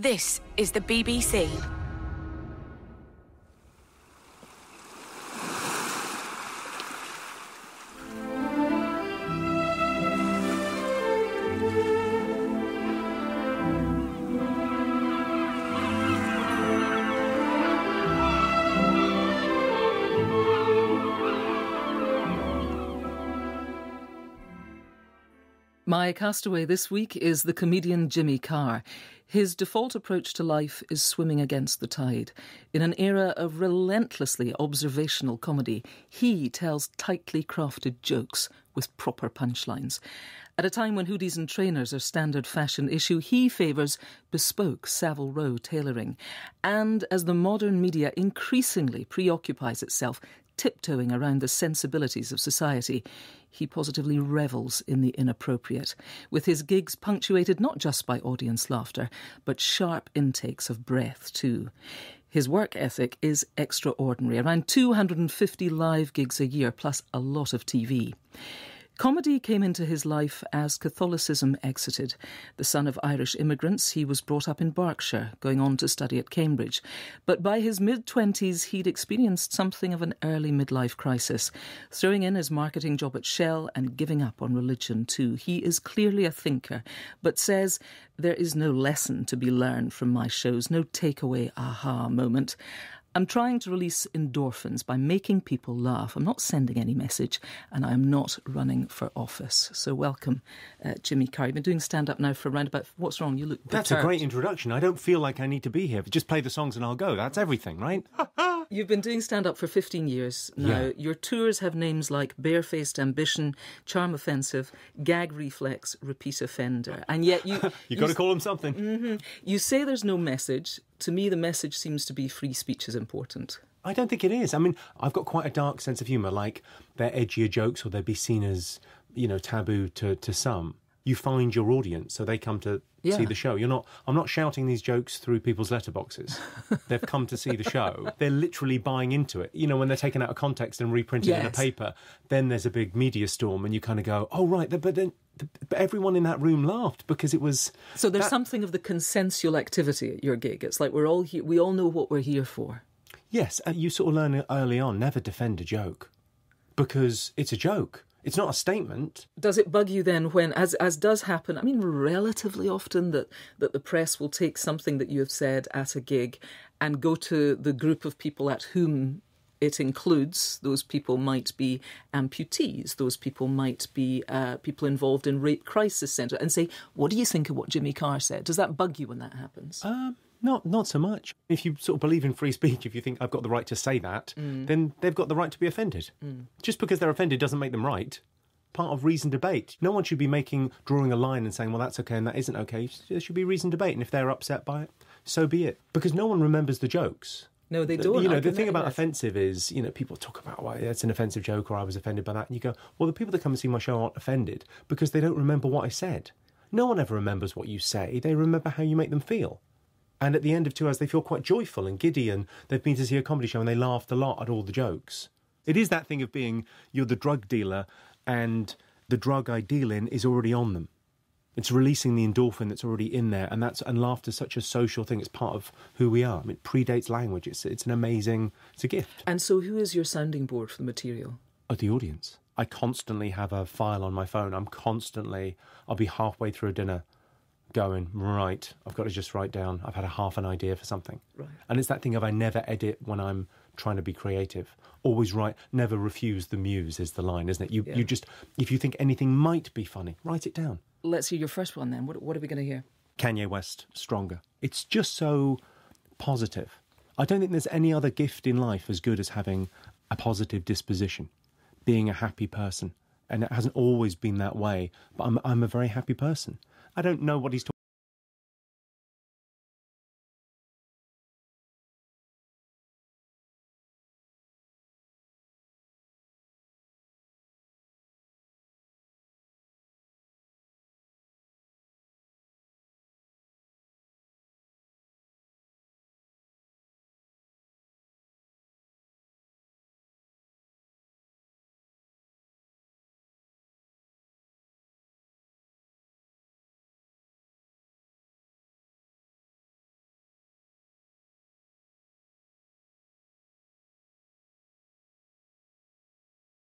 This is the BBC. My castaway this week is the comedian Jimmy Carr. His default approach to life is swimming against the tide. In an era of relentlessly observational comedy, he tells tightly crafted jokes with proper punchlines. At a time when hoodies and trainers are standard fashion issue, he favours bespoke Savile Row tailoring. And as the modern media increasingly preoccupies itself tiptoeing around the sensibilities of society, he positively revels in the inappropriate, with his gigs punctuated not just by audience laughter, but sharp intakes of breath too. His work ethic is extraordinary, around 250 live gigs a year, plus a lot of TV. Comedy came into his life as Catholicism exited. The son of Irish immigrants, he was brought up in Berkshire, going on to study at Cambridge. But by his mid 20s, he'd experienced something of an early midlife crisis, throwing in his marketing job at Shell and giving up on religion too. He is clearly a thinker, but says there is no lesson to be learned from my shows, no takeaway aha moment. I'm trying to release endorphins by making people laugh. I'm not sending any message, and I'm not running for office. So, welcome, uh, Jimmy Carr. You've been doing stand up now for around about. What's wrong? You look. That's a great introduction. I don't feel like I need to be here. Just play the songs and I'll go. That's everything, right? You've been doing stand up for 15 years now. Yeah. Your tours have names like Barefaced Ambition, Charm Offensive, Gag Reflex, Repeat Offender. And yet you. you got to call them something. Mm-hmm. You say there's no message. To me, the message seems to be free speech is important. I don't think it is. I mean, I've got quite a dark sense of humour. Like they're edgier jokes, or they'd be seen as you know taboo to to some. You find your audience, so they come to Yeah. see the show. You're not. I'm not shouting these jokes through people's letterboxes. They've come to see the show. They're literally buying into it. You know, when they're taken out of context and reprinted in a paper, then there's a big media storm, and you kind of go, "Oh right," but then. But everyone in that room laughed because it was So there's that- something of the consensual activity at your gig. It's like we're all here. We all know what we're here for. Yes, and you sort of learn early on never defend a joke because it's a joke. It's not a statement. Does it bug you then when, as as does happen? I mean, relatively often that that the press will take something that you have said at a gig and go to the group of people at whom it includes. Those people might be amputees. Those people might be uh, people involved in rape crisis centre, and say, "What do you think of what Jimmy Carr said?" Does that bug you when that happens? Um, not not so much. If you sort of believe in free speech, if you think I've got the right to say that, then they've got the right to be offended. Just because they're offended doesn't make them right. Part of reasoned debate. No one should be making drawing a line and saying, "Well, that's okay and that isn't okay." There should be reasoned debate, and if they're upset by it, so be it. Because no one remembers the jokes. no, they don't. You know, the thing about yes. offensive is, you know, people talk about why that's an offensive joke or I was offended by that. And you go, well, the people that come and see my show aren't offended because they don't remember what I said. No one ever remembers what you say, they remember how you make them feel. And at the end of two hours, they feel quite joyful and giddy and they've been to see a comedy show and they laughed a lot at all the jokes. It is that thing of being you're the drug dealer and the drug I deal in is already on them. It's releasing the endorphin that's already in there, and that's and laughter's such a social thing. It's part of who we are. I mean, it predates language. It's it's an amazing. It's a gift And so, who is your sounding board for the material? of the audience. I constantly have a file on my phone. I'm constantly. I'll be halfway through a dinner, going right. I've got to just write down. I've had a half an idea for something, Right. and it's that thing of I never edit when I'm trying to be creative. Always write. Never refuse the muse is the line, isn't it? You Yeah. you just if you think anything might be funny, write it down. Let's hear your first one then. What, what are we going to hear? Kanye West stronger. It's just so positive. I don't think there's any other gift in life as good as having a positive disposition, being a happy person. And it hasn't always been that way, but I'm, I'm a very happy person. I don't know what he's talking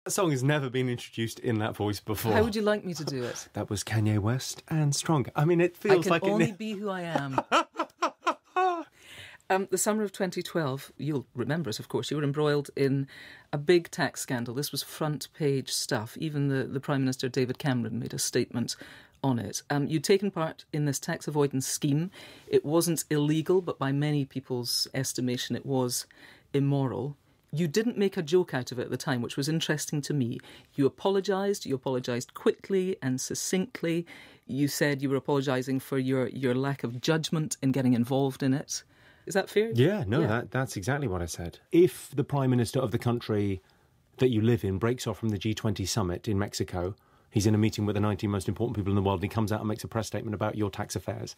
That song has never been introduced in that voice before. How would you like me to do it? That was Kanye West and Stronger. I mean, it I feels can like only it. be who I am. Um, the summer of 2012, you'll remember it, of course, you were embroiled in a big tax scandal. This was front page stuff. Even the, the Prime Minister, David Cameron, made a statement on it. Um, you'd taken part in this tax avoidance scheme. It wasn't illegal, but by many people's estimation, it was immoral. You didn't make a joke out of it at the time, which was interesting to me. You apologised. You apologised quickly and succinctly. You said you were apologising for your, your lack of judgment in getting involved in it. Is that fair? Yeah, no, That, that's exactly what I said. If the Prime Minister of the country that you live in breaks off from the G20 summit in Mexico, he's in a meeting with the 19 most important people in the world, and he comes out and makes a press statement about your tax affairs,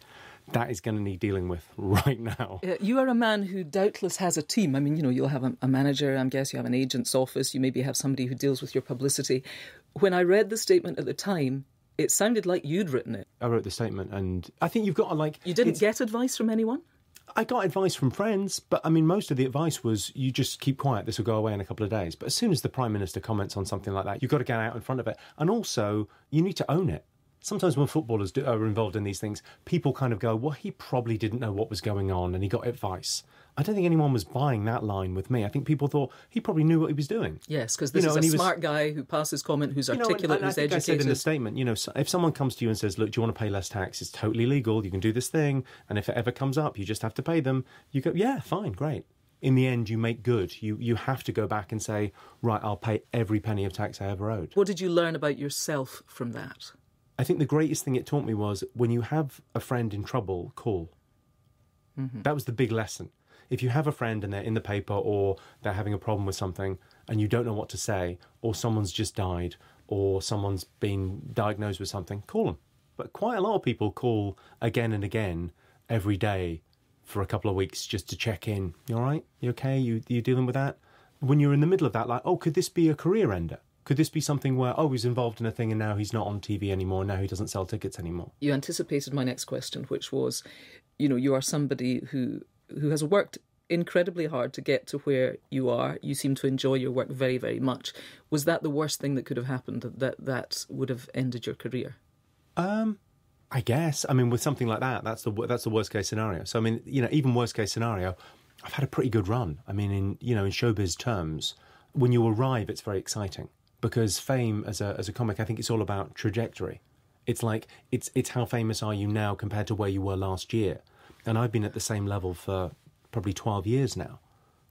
that is going to need dealing with right now. Uh, You are a man who doubtless has a team. I mean, you know, you'll have a, a manager, I guess you have an agent's office, you maybe have somebody who deals with your publicity. When I read the statement at the time, it sounded like you'd written it. I wrote the statement, and I think you've got to like. You didn't get advice from anyone? I got advice from friends, but I mean, most of the advice was you just keep quiet, this will go away in a couple of days. But as soon as the Prime Minister comments on something like that, you've got to get out in front of it. And also, you need to own it. Sometimes when footballers do, are involved in these things, people kind of go, well, he probably didn't know what was going on and he got advice. I don't think anyone was buying that line with me. I think people thought he probably knew what he was doing. Yes, because this You know, is a was- smart guy who passes comment, who's You know, and- articulate, and who's think I said in the statement, you know, if someone comes to you and says, "Look, do you want to pay less tax? It's totally legal. You can do this thing, and if it ever comes up, you just have to pay them." You go, "Yeah, fine, great." In the end, you make good. You you have to go back and say, "Right, I'll pay every penny of tax I ever owed." what did you learn about yourself from that? I think the greatest thing it taught me was when you have a friend in trouble, call. Mm-hmm. That was the big lesson. If you have a friend and they're in the paper or they're having a problem with something and you don't know what to say, or someone's just died, or someone's been diagnosed with something, call them. But quite a lot of people call again and again every day for a couple of weeks just to check in. You all right? You okay? You you dealing with that? When you're in the middle of that, like, oh, could this be a career ender? Could this be something where, oh, he's involved in a thing and now he's not on TV anymore, and now he doesn't sell tickets anymore? You anticipated my next question, which was, you know, you are somebody who who has worked incredibly hard to get to where you are. You seem to enjoy your work very, very much. Was that the worst thing that could have happened? That that would have ended your career? Um, I guess. I mean, with something like that, that's the that's the worst case scenario. So I mean, you know, even worst case scenario, I've had a pretty good run. I mean, in you know, in showbiz terms, when you arrive, it's very exciting because fame as a as a comic, I think it's all about trajectory. It's like it's it's how famous are you now compared to where you were last year, and I've been at the same level for probably twelve years now.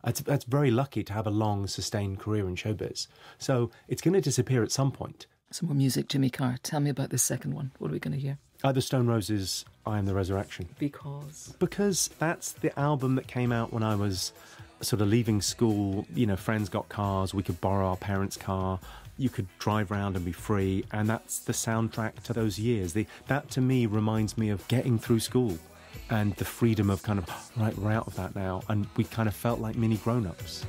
That's, that's very lucky to have a long, sustained career in showbiz. So it's going to disappear at some point. Some more music, Jimmy Carr. Tell me about this second one. What are we going to hear? Uh, the Stone Roses, I Am the Resurrection. Because because that's the album that came out when I was sort of leaving school. You know, friends got cars, we could borrow our parents' car, you could drive around and be free, and that's the soundtrack to those years. The, that to me reminds me of getting through school and the freedom of kind of, right, we're out of that now, and we kind of felt like mini grown ups.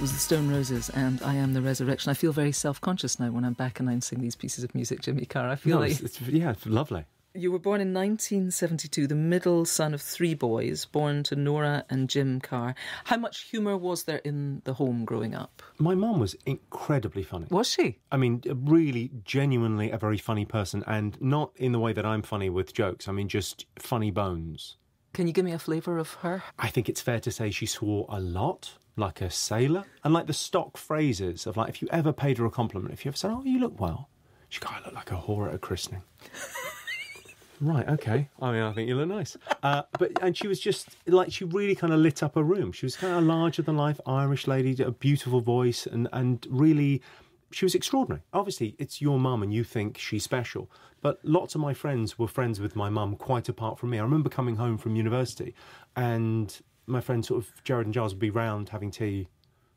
That was the Stone Roses and I Am the Resurrection. I feel very self conscious now when I'm back announcing these pieces of music, Jimmy Carr. I feel No, like it's, it's, yeah, it's lovely. You were born in 1972, the middle son of three boys, born to Nora and Jim Carr. How much humour was there in the home growing up? My mum was incredibly funny. Was she? I mean, really, genuinely a very funny person, and not in the way that I'm funny with jokes. I mean, just funny bones. Can you give me a flavour of her? I think it's fair to say she swore a lot, like a sailor. And like the stock phrases of like, if you ever paid her a compliment, if you ever said, oh, you look well, she'd go, I look like a whore at a christening. right, okay. I mean, I think you look nice. Uh, but, and she was just, like, she really kind of lit up a room. She was kind of a larger than life Irish lady, a beautiful voice, and, and really, she was extraordinary. Obviously, it's your mum and you think she's special. But lots of my friends were friends with my mum quite apart from me. I remember coming home from university and my friends, sort of Jared and Giles, would be round having tea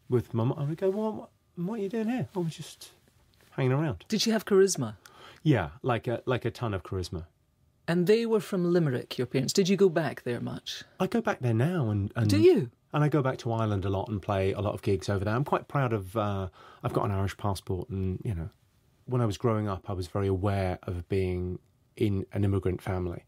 with my mum. I would go, well, what, what are you doing here? I was just hanging around. Did she have charisma? Yeah, like a like a ton of charisma. And they were from Limerick, your parents. Did you go back there much? I go back there now, and, and Do you? And I go back to Ireland a lot and play a lot of gigs over there. I'm quite proud of. Uh, I've got an Irish passport, and you know, when I was growing up, I was very aware of being in an immigrant family.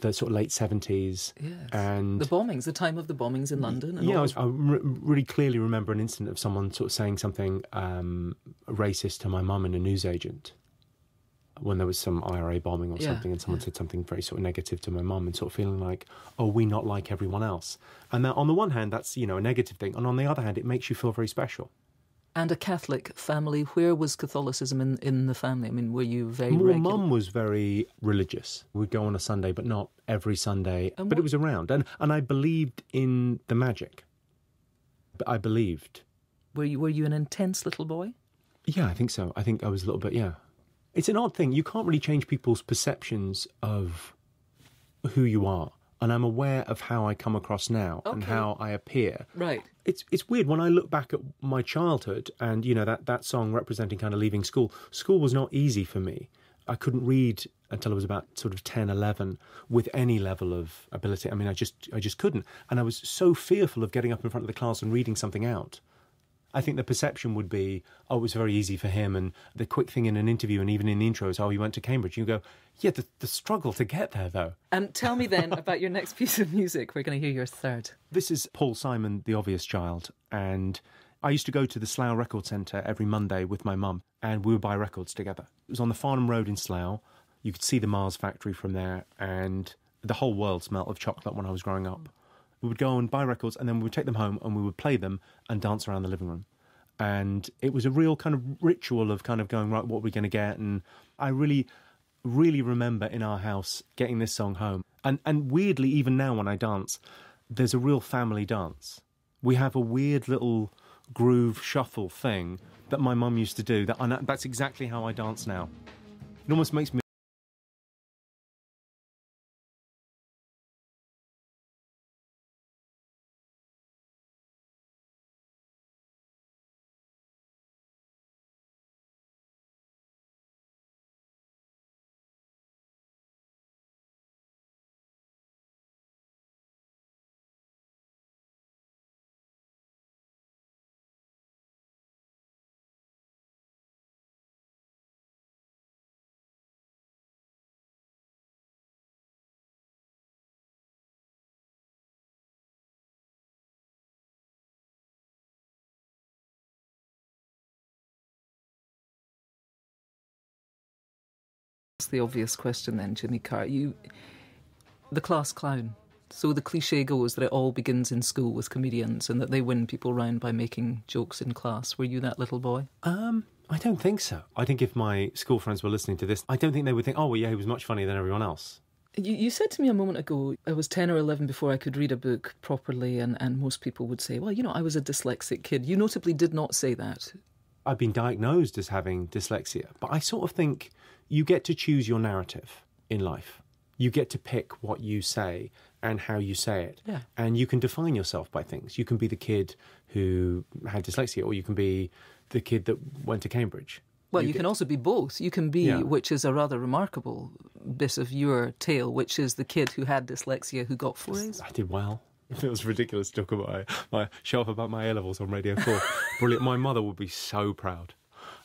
The sort of late seventies, Yes. and The bombings, the time of the bombings in London. And yeah, I, was, I re- really clearly remember an incident of someone sort of saying something um, racist to my mum and a newsagent when there was some IRA bombing or Yeah, something, and someone yeah. said something very sort of negative to my mum, and sort of feeling like, oh, we not like everyone else. And that, on the one hand, that's you know a negative thing, and on the other hand, it makes you feel very special. And a Catholic family. Where was Catholicism in, in the family? I mean, were you very Well, regular? mum was very religious. We'd go on a Sunday, but not every Sunday. And but what- it was around, and and I believed in the magic. But I believed. Were you were you an intense little boy? Yeah, I think so. I think I was a little bit, yeah. It's an odd thing. You can't really change people's perceptions of who you are. And I'm aware of how I come across now and how I appear. Right. It's it's weird when I look back at my childhood and you know that that song representing kind of leaving school. School was not easy for me. I couldn't read until I was about sort of 10, 11 with any level of ability. I mean, I just I just couldn't. And I was so fearful of getting up in front of the class and reading something out. I think the perception would be, oh, it was very easy for him. And the quick thing in an interview and even in the intro is, oh, he went to Cambridge. You go, yeah, the, the struggle to get there, though. And tell me then about your next piece of music. We're going to hear your third. This is Paul Simon, The Obvious Child. And I used to go to the Slough Record Centre every Monday with my mum, and we would buy records together. It was on the Farnham Road in Slough. You could see the Mars factory from there, and the whole world smelt of chocolate when I was growing up. We would go and buy records, and then we would take them home and we would play them and dance around the living room. And it was a real kind of ritual of kind of going, right, what are we going to get? And I really, really remember in our house getting this song home. And, and weirdly, even now when I dance, there's a real family dance. We have a weird little groove shuffle thing that my mum used to do. That and that's exactly how I dance now. It almost makes me. That's the obvious question then, Jimmy Carr. You, the class clown. So the cliche goes that it all begins in school with comedians and that they win people round by making jokes in class. Were you that little boy? Um, I don't think so. I think if my school friends were listening to this, I don't think they would think, oh, well, yeah, he was much funnier than everyone else. You, you said to me a moment ago, I was 10 or 11 before I could read a book properly, and, and most people would say, well, you know, I was a dyslexic kid. You notably did not say that. I've been diagnosed as having dyslexia, but I sort of think you get to choose your narrative in life. You get to pick what you say and how you say it. Yeah. And you can define yourself by things. You can be the kid who had dyslexia, or you can be the kid that went to Cambridge. Well, you, get- can also be both. You can be, Yeah. which is a rather remarkable bit of your tale, which is the kid who had dyslexia who got four A's. I did well. It was ridiculous to talk about my, my show off about my A levels on Radio 4. Brilliant. My mother would be so proud.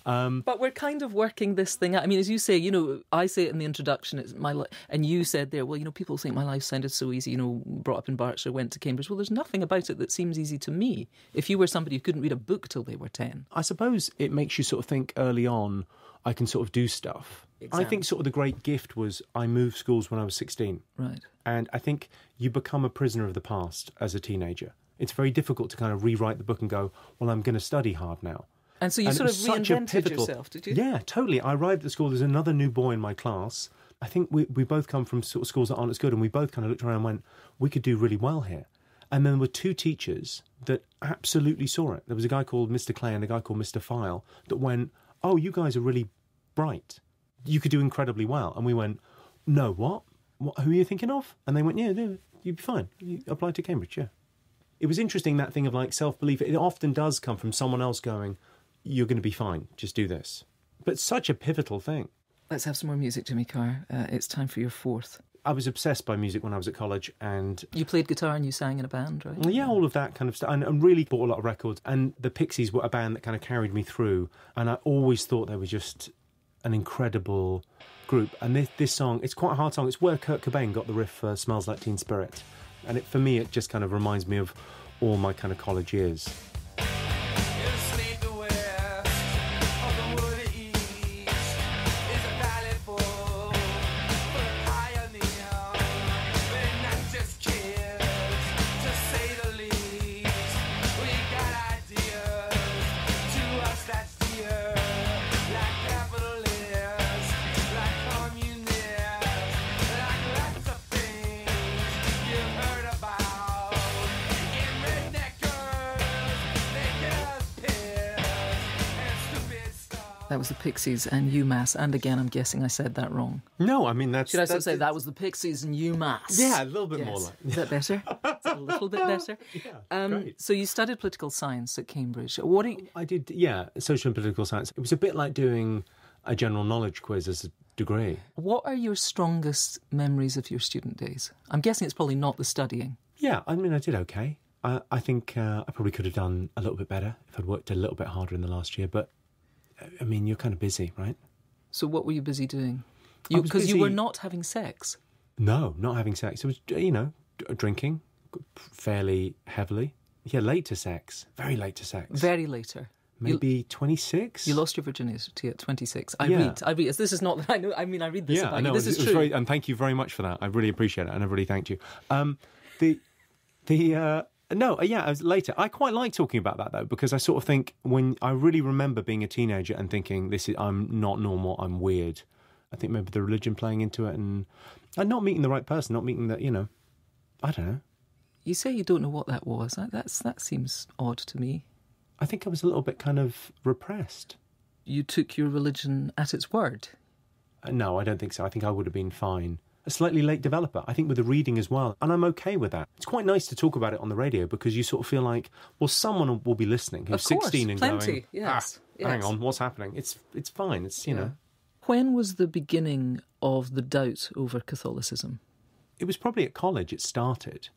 Um, but we're kind of working this thing out. I mean, as you say, you know, I say it in the introduction, it's my li- and you said there, well, you know, people think my life sounded so easy, you know, brought up in Berkshire, went to Cambridge. Well, there's nothing about it that seems easy to me. If you were somebody who couldn't read a book till they were 10. I suppose it makes you sort of think early on, I can sort of do stuff. I think sort of the great gift was I moved schools when I was 16. Right. And I think you become a prisoner of the past as a teenager. It's very difficult to kind of rewrite the book and go, well, I'm going to study hard now. And so you And sort of reinvented pivotal- yourself, did you? Yeah, totally. I arrived at school. There's another new boy in my class. I think we, we both come from sort of schools that aren't as good, and we both kind of looked around and went, we could do really well here. And then there were two teachers that absolutely saw it. There was a guy called Mr. Clay and a guy called Mr. File that went, oh, you guys are really bright. You could do incredibly well. And we went, no, what? what who are you thinking of? And they went, yeah, no, you'd be fine. You apply to Cambridge, yeah. it was interesting that thing of like self belief. It often does come from someone else going, "You're going to be fine. Just do this." But such a pivotal thing. Let's have some more music, Jimmy Carr. Uh, it's time for your fourth. I was obsessed by music when I was at college, and You played guitar and you sang in a band, right? yeah, all of that kind of stuff, and, and really bought a lot of records. And the Pixies were a band that kind of carried me through, and I always thought they were just an incredible group. And this, this song, it's quite a hard song. It's where Kurt Cobain got the riff for "Smells Like Teen Spirit," and it, for me, it just kind of reminds me of all my kind of college years. Pixies and UMass. And again, I'm guessing I said that wrong. No, I mean that's. Should I still say that was the Pixies and UMass? Yeah, a little bit Yes. more like. Is that better? It's a little bit better. Um, great. so you studied political science at Cambridge. What you, I did, yeah, social and political science. It was a bit like doing a general knowledge quiz as a degree. what are your strongest memories of your student days? I'm guessing it's probably not the studying. Yeah, I mean, I did okay. I, I think uh, I probably could have done a little bit better if I'd worked a little bit harder in the last year. But I mean, you're kind of busy, right? So what were you busy doing? Because you were not having sex. No, not having sex. It was, you know, drinking fairly heavily. Yeah, late to sex. Very late to sex. Very later. Maybe 26? You lost your virginity at 26. I Yeah. read. I read. This is not I know. I mean, I read this yeah, about I know. you. This was- is true. very- and thank you very much for that. I really appreciate it, and I really thanked you. Um, the the uh, no, uh, yeah, was later. I quite like talking about that though because I sort of think when I really remember being a teenager and thinking this is I'm not normal, I'm weird. I think maybe the religion playing into it, and and not meeting the right person, not meeting the you know, I don't know. You say you don't know what that was. That, that's that seems odd to me. I think I was a little bit kind of repressed. You took your religion at its word. Uh, No, I don't think so. I think I would have been fine. A slightly late developer, I think, with the reading as well. And I'm okay with that. It's quite nice to talk about it on the radio because you sort of feel like, well, someone will be listening who's course, 16 and plenty, going, yes, ah, hang on, what's happening? It's it's fine. It's, you know, When was the beginning of the doubt over Catholicism? it was probably at college it started.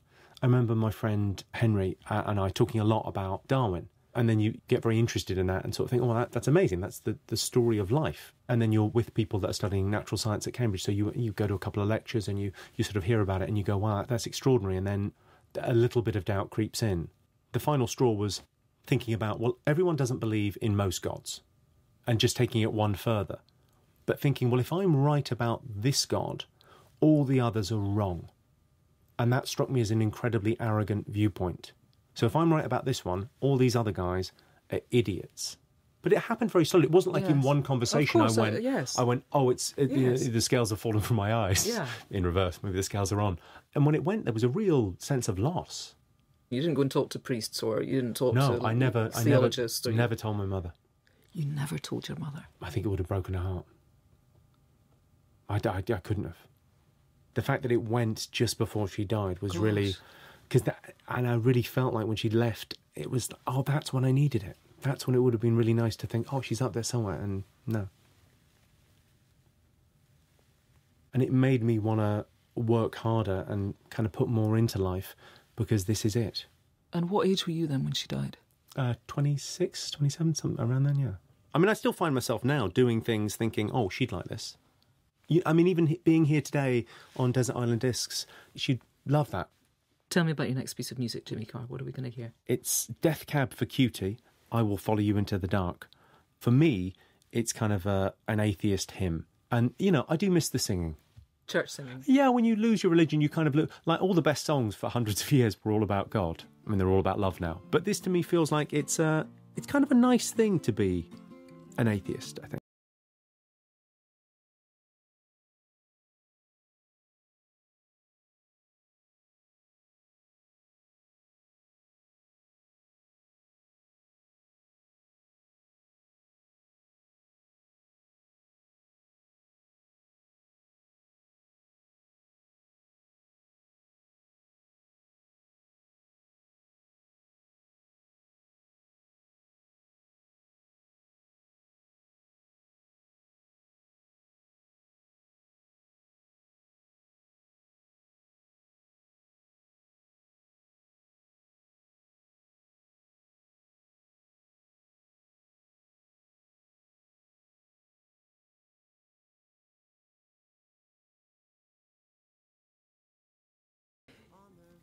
I remember my friend Henry uh, and I talking a lot about Darwin. And then you get very interested in that and sort of think, oh, that, that's amazing. That's the, the story of life. And then you're with people that are studying natural science at Cambridge. So you, you go to a couple of lectures and you, you sort of hear about it and you go, wow, that's extraordinary. And then a little bit of doubt creeps in. The final straw was thinking about, well, everyone doesn't believe in most gods. And just taking it one further. But thinking, well, if I'm right about this God, all the others are wrong. And that struck me as an incredibly arrogant viewpoint. So if I'm right about this one, all these other guys are idiots. But it happened very slowly. It wasn't like in one conversation course, uh, I went, yes. I went, oh, it's it, you know, Yes. the scales have fallen from my eyes. Yeah. In reverse, maybe the scales are on. And when it went, there was a real sense of loss. You didn't go and talk to priests, or you didn't talk No, to I never, I never, theologists, or you- never told my mother. You never told your mother. I think it would have broken her heart. I I couldn't have. The fact that it went just before she died was really, Gosh. Because that, and I really felt like when she left, it was, oh, that's when I needed it. That's when it would have been really nice to think, oh, she's up there somewhere, and no. And it made me want to work harder and kind of put more into life because this is it. And what age were you then when she died? Uh, 26, 27, something around then, yeah. I mean, I still find myself now doing things thinking, oh, she'd like this. You, I mean, even being here today on Desert Island Discs, she'd love that. Tell me about your next piece of music, Jimmy Carr. What are we going to hear? It's Death Cab for Cutie, I Will Follow You Into the Dark. For me, it's kind of a, an atheist hymn. And, you know, I do miss the singing. Church singing. Yeah, when you lose your religion, you kind of look like all the best songs for hundreds of years were all about God. I mean, they're all about love now. But this to me feels like it's uh, it's kind of a nice thing to be an atheist. I think.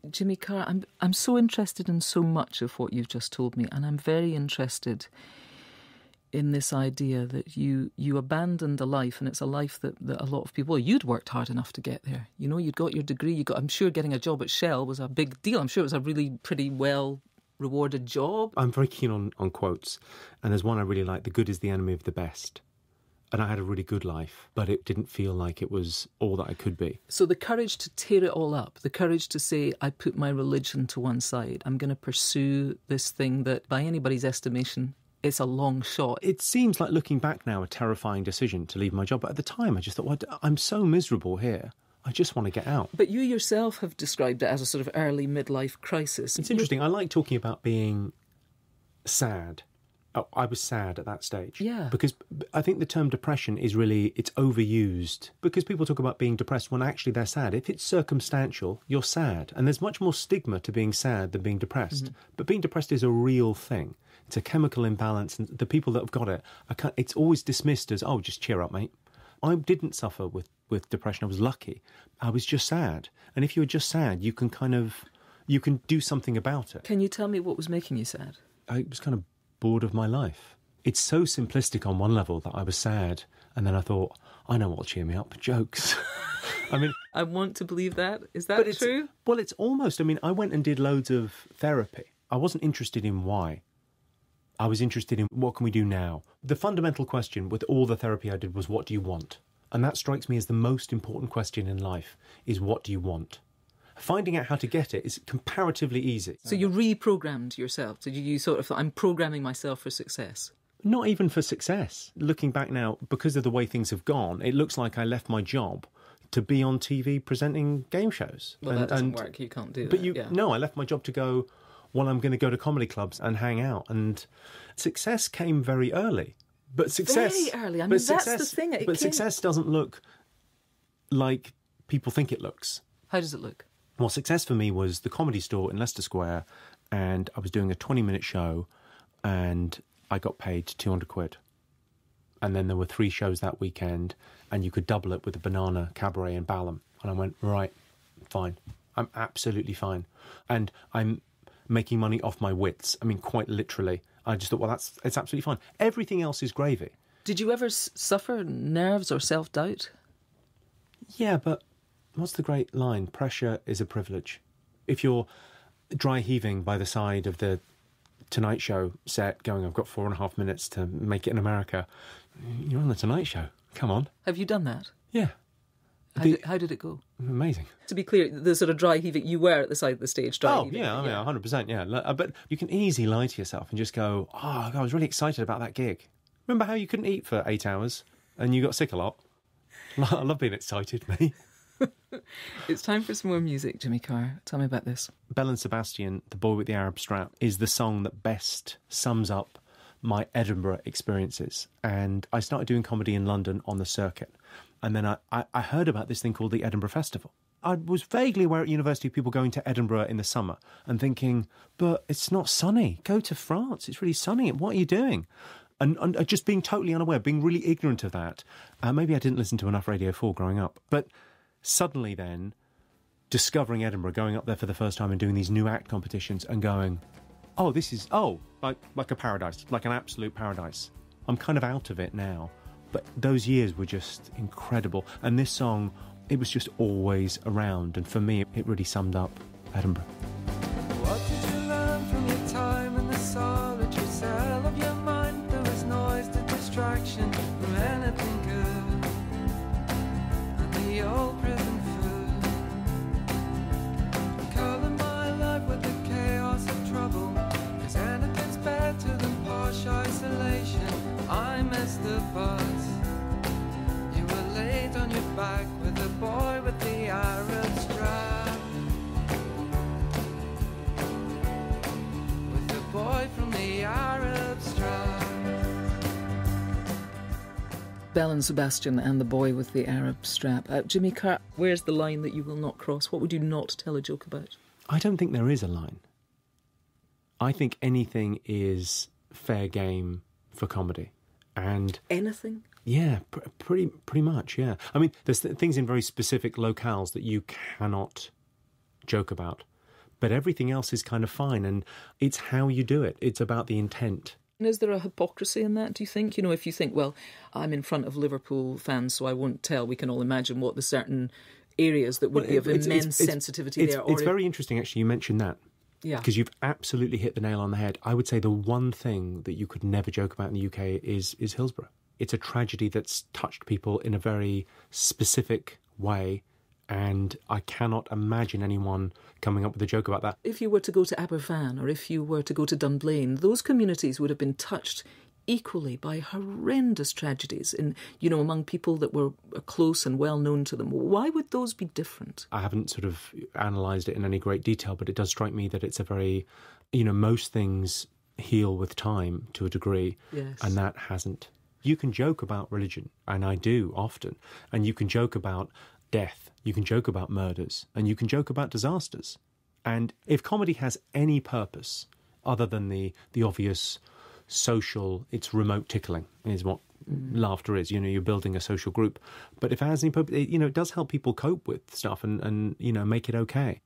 Jimmy Carr, I'm I'm so interested in so much of what you've just told me, and I'm very interested in this idea that you you abandoned a life, and it's a life that, that a lot of people. Well, you'd worked hard enough to get there. You know, you'd got your degree. You got. I'm sure getting a job at Shell was a big deal. I'm sure it was a really pretty well rewarded job. I'm very keen on, on quotes, and there's one I really like: "The good is the enemy of the best." And I had a really good life, but it didn't feel like it was all that I could be. So the courage to tear it all up, the courage to say, I put my religion to one side. I'm going to pursue this thing that, by anybody's estimation, it's a long shot. It seems like looking back now a terrifying decision to leave my job, but at the time I just thought, well, I'm so miserable here. I just want to get out. But you yourself have described it as a sort of early midlife crisis. It's interesting. I like talking about being sad. Oh, I was sad at that stage. Yeah. Because I think the term depression is really it's overused because people talk about being depressed when actually they're sad. If it's circumstantial, you're sad, and there's much more stigma to being sad than being depressed. Mm-hmm. But being depressed is a real thing. It's a chemical imbalance, and the people that have got it, it's always dismissed as oh, just cheer up, mate. I didn't suffer with with depression. I was lucky. I was just sad, and if you're just sad, you can kind of you can do something about it. Can you tell me what was making you sad? I was kind of bored of my life. It's so simplistic on one level that I was sad, and then I thought, I know what'll cheer me up jokes. I mean, I want to believe that. Is that true? Well, it's almost, I mean, I went and did loads of therapy. I wasn't interested in why. I was interested in what can we do now? The fundamental question with all the therapy I did was, what do you want? And that strikes me as the most important question in life is what do you want? Finding out how to get it is comparatively easy. So you reprogrammed yourself. Did you, you sort of thought, I'm programming myself for success? Not even for success. Looking back now, because of the way things have gone, it looks like I left my job to be on TV presenting game shows. Well, and, that doesn't and, work. You can't do but that. you, yeah. no, I left my job to go. Well, I'm going to go to comedy clubs and hang out, and success came very early. But success very early. I mean, that's success, the thing. It but came... success doesn't look like people think it looks. How does it look? Well, success for me was the comedy store in Leicester Square, and I was doing a 20 minute show, and I got paid 200 quid. And then there were three shows that weekend, and you could double it with the Banana Cabaret in Balham. And I went, right, fine. I'm absolutely fine. And I'm making money off my wits. I mean, quite literally. I just thought, well, that's it's absolutely fine. Everything else is gravy. Did you ever s- suffer nerves or self doubt? Yeah, but what's the great line? Pressure is a privilege. If you're dry heaving by the side of the Tonight Show set, going, I've got four and a half minutes to make it in America, you're on the Tonight Show. Come on. Have you done that? Yeah. How, the, did, how did it go? Amazing. To be clear, the sort of dry heaving, you were at the side of the stage dry oh, heaving. yeah, I mean, yeah. 100%, yeah. Uh, but you can easily lie to yourself and just go, oh, I was really excited about that gig. Remember how you couldn't eat for eight hours and you got sick a lot? I love being excited, me. it's time for some more music, Jimmy Carr. Tell me about this. Belle and Sebastian, The Boy with the Arab Strap, is the song that best sums up my Edinburgh experiences. And I started doing comedy in London on the circuit. And then I, I, I heard about this thing called the Edinburgh Festival. I was vaguely aware at university of people going to Edinburgh in the summer and thinking, but it's not sunny. Go to France. It's really sunny. What are you doing? And, and just being totally unaware, being really ignorant of that. Uh, maybe I didn't listen to enough Radio 4 growing up. But suddenly then discovering Edinburgh, going up there for the first time and doing these new act competitions and going, oh, this is, oh, like, like a paradise, like an absolute paradise. I'm kind of out of it now. But those years were just incredible. And this song, it was just always around. And for me, it really summed up Edinburgh. Belle and Sebastian and the boy with the Arab strap. Uh, Jimmy Carr, where's the line that you will not cross? What would you not tell a joke about? I don't think there is a line. I think anything is fair game for comedy. And anything? Yeah, pr- pretty pretty much. Yeah, I mean, there's th- things in very specific locales that you cannot joke about. But everything else is kind of fine, and it's how you do it. It's about the intent. And is there a hypocrisy in that, do you think? You know, if you think, well, I'm in front of Liverpool fans, so I won't tell, we can all imagine what the certain areas that would Well, be of it's- immense it's- sensitivity it's, there. It's or- very interesting, actually, you mentioned that. yeah. Because you've absolutely hit the nail on the head. I would say the one thing that you could never joke about in the UK is is Hillsborough. It's a tragedy that's touched people in a very specific way, and I cannot imagine anyone coming up with a joke about that. if you were to go to Aberfan or if you were to go to Dunblane, those communities would have been touched equally by horrendous tragedies in you know among people that were uh, close and well known to them. Why would those be different? I haven't sort of analysed it in any great detail, but it does strike me that it's a very, you know, most things heal with time to a degree, Yes. and that hasn't. You can joke about religion, and I do often, and you can joke about death, you can joke about murders, and you can joke about disasters. And if comedy has any purpose other than the the obvious social, it's remote tickling is what laughter is. You know, you're building a social group. But if it has any purpose, it, you know, it does help people cope with stuff and and you know make it okay.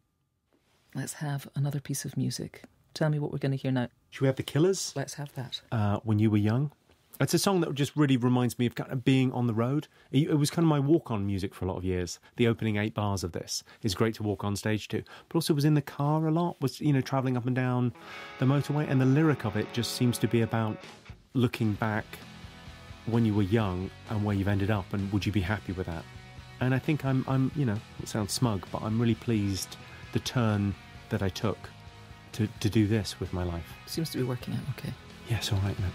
Let's have another piece of music. Tell me what we're going to hear now. Should we have the Killers? Let's have that. uh, when you were young. It's a song that just really reminds me of kind of being on the road. It was kind of my walk-on music for a lot of years. The opening eight bars of this is great to walk on stage to, but also was in the car a lot. Was you know traveling up and down the motorway, and the lyric of it just seems to be about looking back when you were young and where you've ended up, and would you be happy with that? And I think I'm, I'm, you know, it sounds smug, but I'm really pleased the turn that I took to to do this with my life. Seems to be working out okay. Yes, all right, man.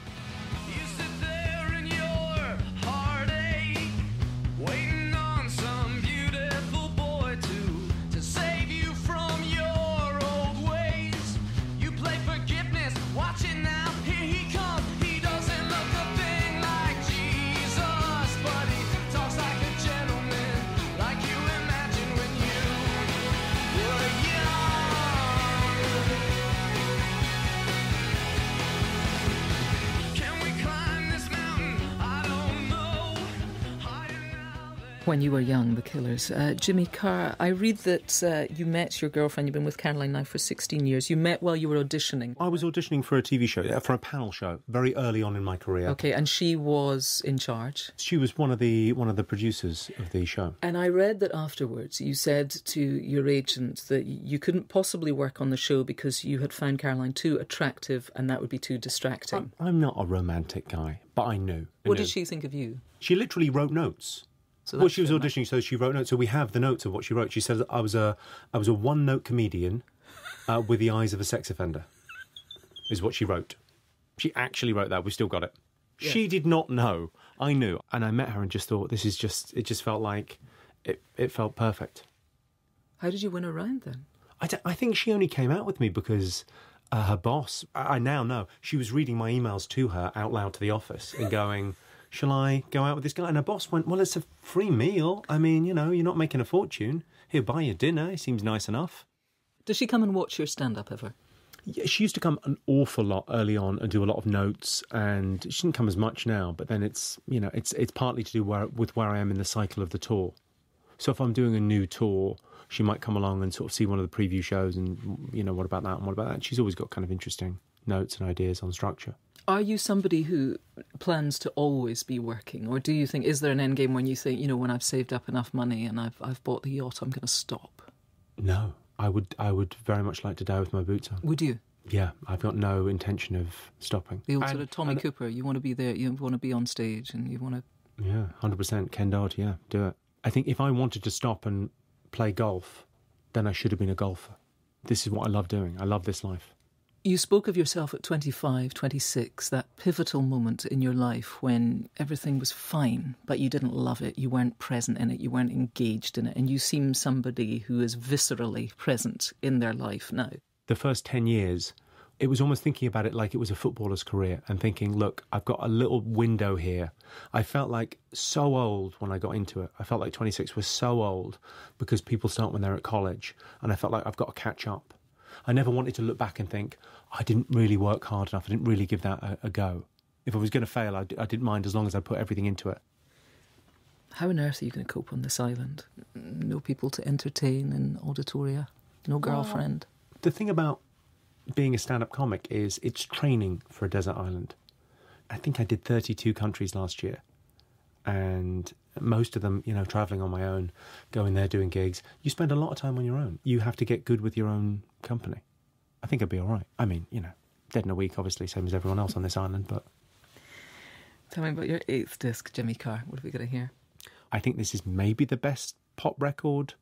When you were young, the Killers. Uh, Jimmy Carr, I read that uh, you met your girlfriend, you've been with Caroline now for 16 years. You met while you were auditioning. I was auditioning for a TV show, uh, for a panel show, very early on in my career. Okay, and she was in charge. She was one of the one of the producers of the show. And I read that afterwards you said to your agent that you couldn't possibly work on the show because you had found Caroline too attractive and that would be too distracting. I'm not a romantic guy, but I knew. I what knew. did she think of you? She literally wrote notes. So well, she was auditioning, so she wrote notes. So we have the notes of what she wrote. She said I was a I was a one note comedian uh, with the eyes of a sex offender. Is what she wrote. She actually wrote that. We still got it. She did not know. I knew, and I met her and just thought this is just. It just felt like it. It felt perfect. How did you win her round then? I, d- I think she only came out with me because uh, her boss, I I now know, she was reading my emails to her out loud to the office and going, Shall I go out with this guy? And her boss went, Well, it's a free meal. I mean, you know, you're not making a fortune. He'll buy you dinner. He seems nice enough. Does she come and watch your stand up ever? Yeah, she used to come an awful lot early on and do a lot of notes, and she didn't come as much now. But then it's you know it's it's partly to do where, with where I am in the cycle of the tour. So if I'm doing a new tour, she might come along and sort of see one of the preview shows, and you know what about that and what about that. She's always got kind of interesting notes and ideas on structure. Are you somebody who plans to always be working, or do you think is there an end game when you think you know when I've saved up enough money and I've I've bought the yacht, I'm going to stop? No, I would I would very much like to die with my boots on. Would you? Yeah, I've got no intention of stopping. The old And- sort of Tommy and- Cooper. You want to be there. You want to be on stage, and you want to. Yeah, hundred percent. Ken Dodd. Yeah, do it. I think if I wanted to stop and play golf, then I should have been a golfer. This is what I love doing. I love this life. You spoke of yourself at 25, 26, that pivotal moment in your life when everything was fine, but you didn't love it. You weren't present in it. You weren't engaged in it. And you seem somebody who is viscerally present in their life now. The first ten years, it was almost thinking about it like it was a footballer's career and thinking, look, I've got a little window here. I felt like so old when I got into it. I felt like 26 was so old because people start when they're at college, and I felt like I've got to catch up. I never wanted to look back and think, I didn't really work hard enough. I didn't really give that a, a go. If I was going to fail, I, d- I didn't mind as long as I put everything into it. How on earth are you going to cope on this island? No people to entertain in auditoria, no girlfriend. The thing about being a stand up comic is it's training for a desert island. I think I did 32 countries last year. And most of them, you know, traveling on my own, going there doing gigs. You spend a lot of time on your own. You have to get good with your own company. I think I'd be all right. I mean, you know, dead in a week, obviously, same as everyone else on this island, but Tell me about your eighth disc, Jimmy Carr. What are we going to hear? I think this is maybe the best pop record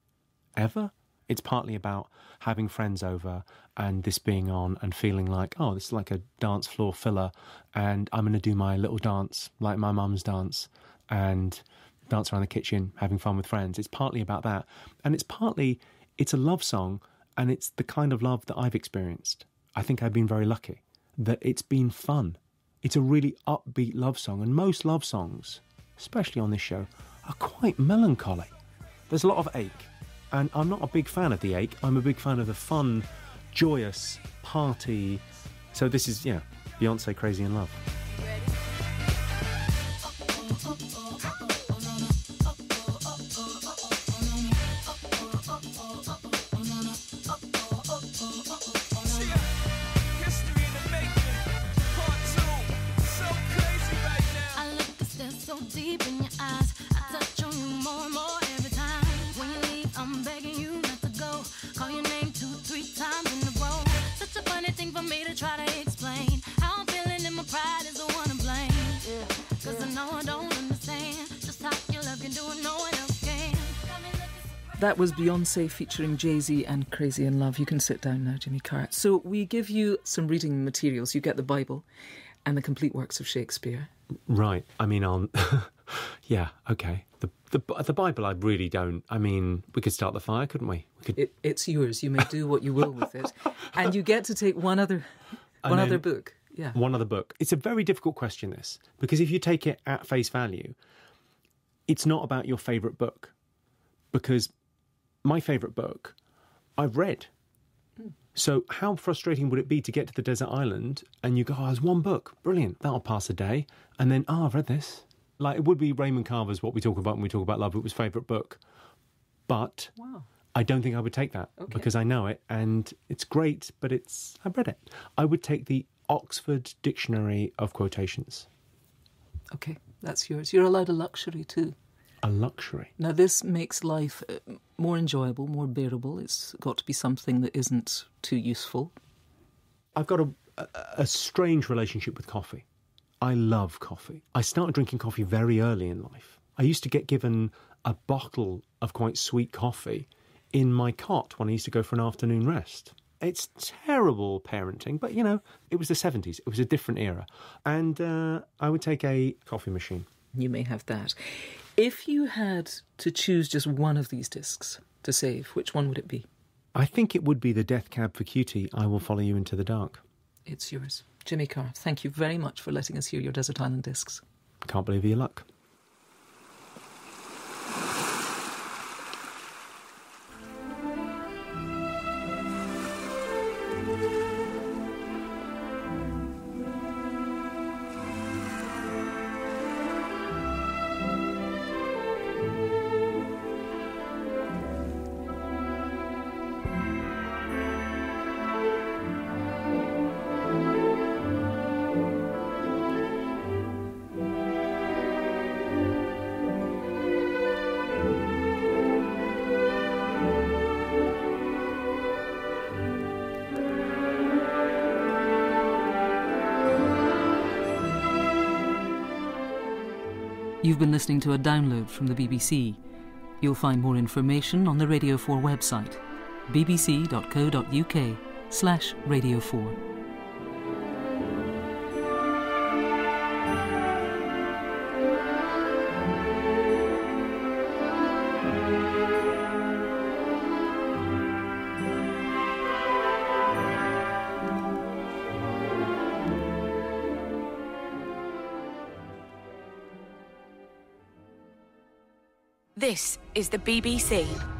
ever. It's partly about having friends over and this being on and feeling like, oh, this is like a dance floor filler, and I'm going to do my little dance like my mum's dance and dance around the kitchen, having fun with friends. It's partly about that, and it's partly it's a love song, and it's the kind of love that I've experienced. I think I've been very lucky that it's been fun. It's a really upbeat love song, and most love songs, especially on this show, are quite melancholy. There's a lot of ache, and I'm not a big fan of the ache. I'm a big fan of the fun, joyous party. So this is, yeah, Beyonce Crazy in Love. That was Beyonce featuring Jay Z and Crazy in Love. You can sit down now, Jimmy Carr. So we give you some reading materials. You get the Bible and the complete works of Shakespeare. Right. I mean, on. yeah. Okay. The, the the Bible. I really don't. I mean, we could start the fire, couldn't we? We could. It, it's yours. You may do what you will with it, and you get to take one other, one other book. Yeah. one other book. It's a very difficult question, this, because if you take it at face value, it's not about your favourite book. Because my favourite book, I've read. So, how frustrating would it be to get to the desert island and you go, oh, there's one book, brilliant, that'll pass a day. And then, oh, I've read this. Like, it would be Raymond Carver's What We Talk About When We Talk About Love, it was favourite book. But Wow. I don't think I would take that Okay. because I know it and it's great, but it's I've read it. I would take the Oxford Dictionary of Quotations. Okay, that's yours. You're allowed a luxury too. A luxury. Now, this makes life uh, more enjoyable, more bearable. It's got to be something that isn't too useful. I've got a, a, a strange relationship with coffee. I love coffee. I started drinking coffee very early in life. I used to get given a bottle of quite sweet coffee in my cot when I used to go for an afternoon rest. It's terrible parenting, but you know, it was the 70s. It was a different era. And uh, I would take a coffee machine. You may have that. If you had to choose just one of these discs to save, which one would it be? I think it would be the Death Cab for Cutie. I will follow you into the dark. It's yours. Jimmy Carr, thank you very much for letting us hear your Desert Island discs. Can't believe your luck. You've been listening to a download from the BBC. You'll find more information on the Radio 4 website, bbc.co.uk slash Radio 4. Is the BBC.